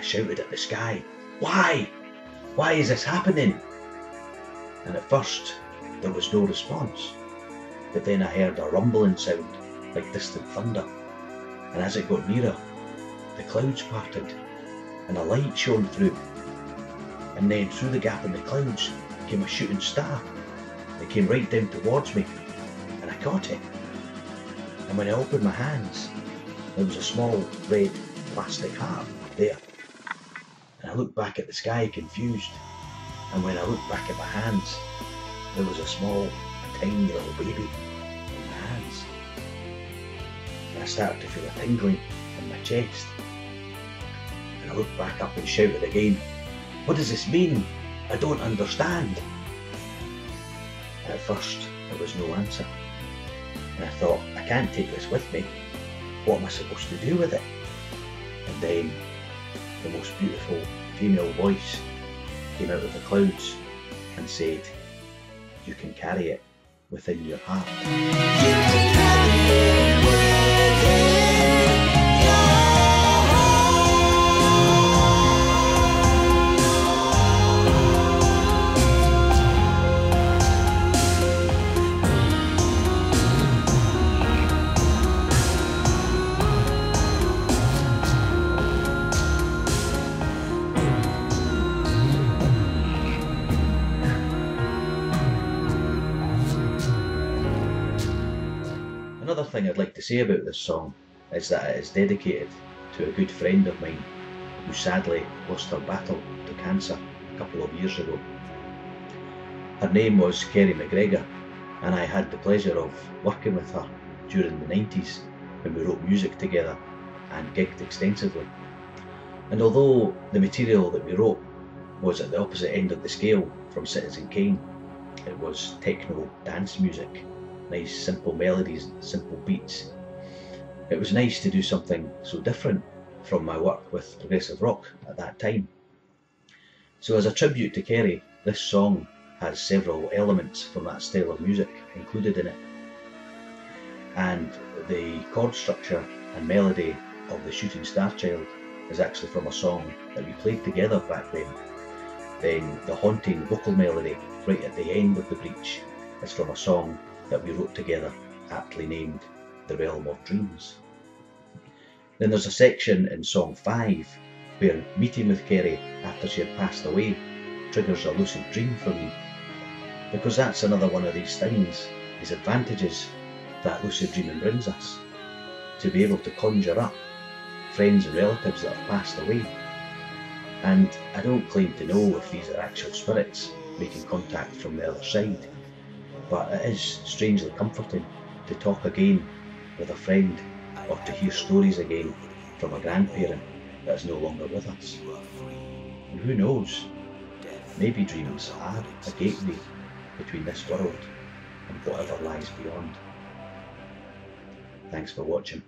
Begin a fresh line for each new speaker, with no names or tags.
shouted at the sky, Why? Why is this happening? And at first, there was no response. But then I heard a rumbling sound like distant thunder. And as it got nearer, the clouds parted and a light shone through. And then through the gap in the clouds came a shooting star. It came right down towards me and I caught it. And when I opened my hands, there was a small red plastic heart there. And I looked back at the sky confused. And when I looked back at my hands, there was a small, tiny little baby in my hands. And I started to feel a tingling in my chest. And I looked back up and shouted again, What does this mean? I don't understand. And at first, there was no answer. And I thought, I can't take this with me. What am I supposed to do with it? And then the most beautiful female voice came out of the clouds and said, You can carry it within your heart. Another thing I'd like to say about this song is that it is dedicated to a good friend of mine who sadly lost her battle to cancer a couple of years ago. Her name was Kerry McGregor and I had the pleasure of working with her during the 90s when we wrote music together and gigged extensively. And although the material that we wrote was at the opposite end of the scale from Citizen Cain, it was techno dance music nice simple melodies and simple beats. It was nice to do something so different from my work with progressive rock at that time. So as a tribute to Kerry, this song has several elements from that style of music included in it. And the chord structure and melody of the Shooting Star Child is actually from a song that we played together back then. Then the haunting vocal melody right at the end of the breach is from a song that we wrote together, aptly named The Realm of Dreams. Then there's a section in song 5 where meeting with Kerry after she had passed away triggers a lucid dream for me. Because that's another one of these things, these advantages that lucid dreaming brings us. To be able to conjure up friends and relatives that have passed away. And I don't claim to know if these are actual spirits making contact from the other side but it is strangely comforting to talk again with a friend or to hear stories again from a grandparent that is no longer with us. And who knows, maybe dreams are a gateway between this world and whatever lies beyond. Thanks for watching.